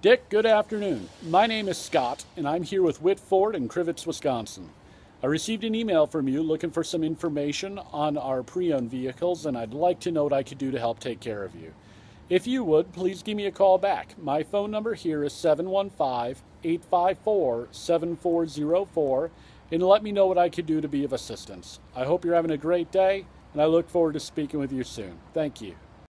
Dick, good afternoon. My name is Scott, and I'm here with Witt Ford in Crivitz, Wisconsin. I received an email from you looking for some information on our pre owned vehicles, and I'd like to know what I could do to help take care of you. If you would, please give me a call back. My phone number here is 715 854 7404, and let me know what I could do to be of assistance. I hope you're having a great day, and I look forward to speaking with you soon. Thank you.